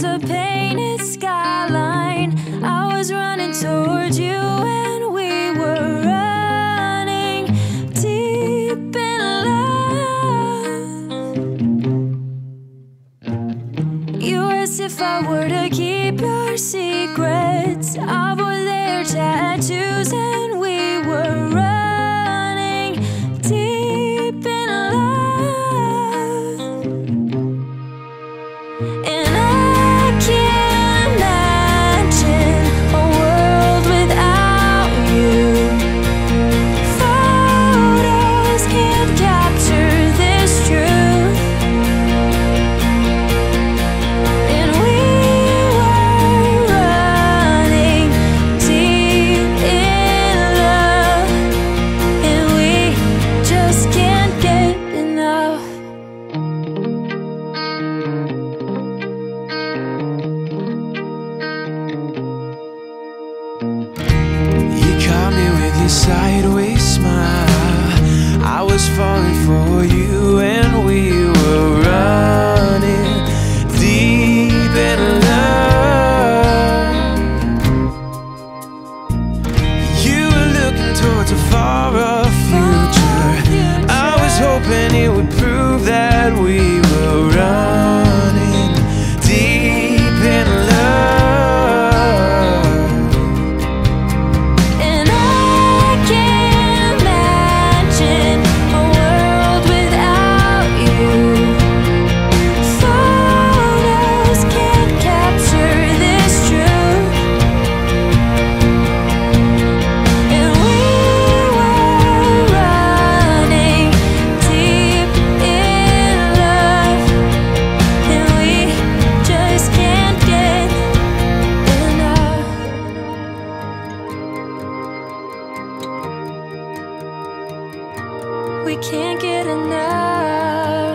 a painted skyline. I was running towards you, and we were running deep in love. You asked if I were to keep your secrets. I wore their tattoo sideways smile I was falling. we can't get enough.